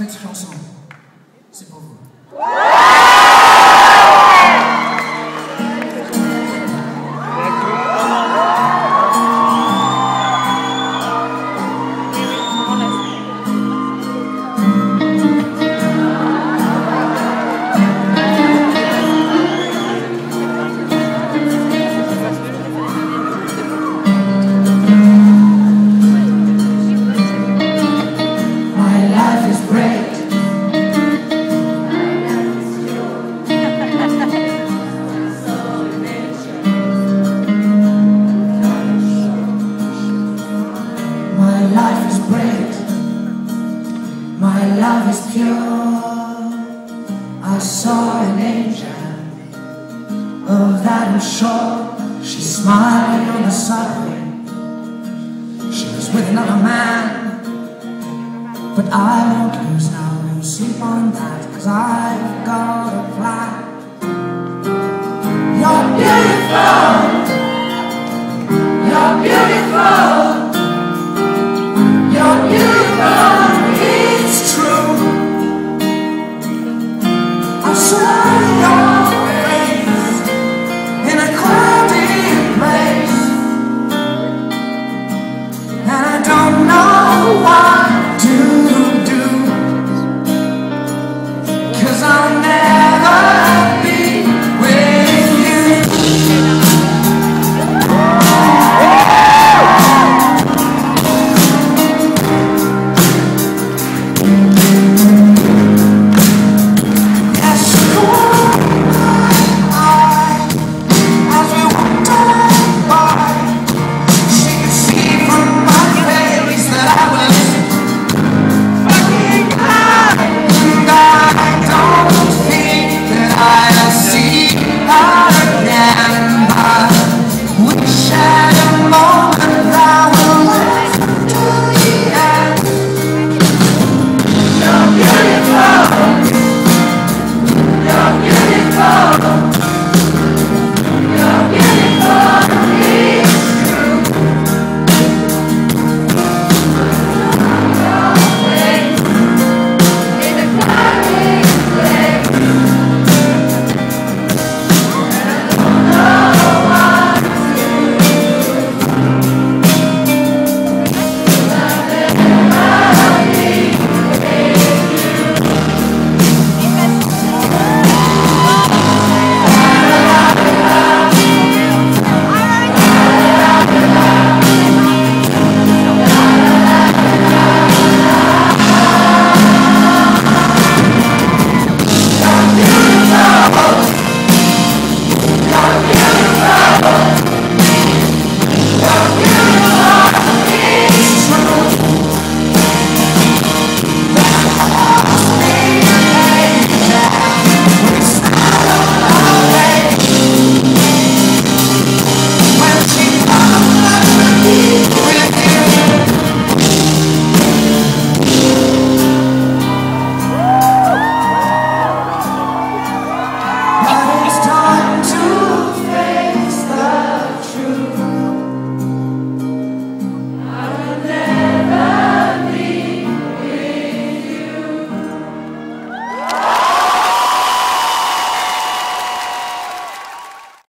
Cette chanson, c'est pour vous. Great. My love is pure. I saw an angel. Of that I'm sure. She's smiling on the subway. She was with another man. But I won't lose now, won't sleep on that, cause I've got a plan.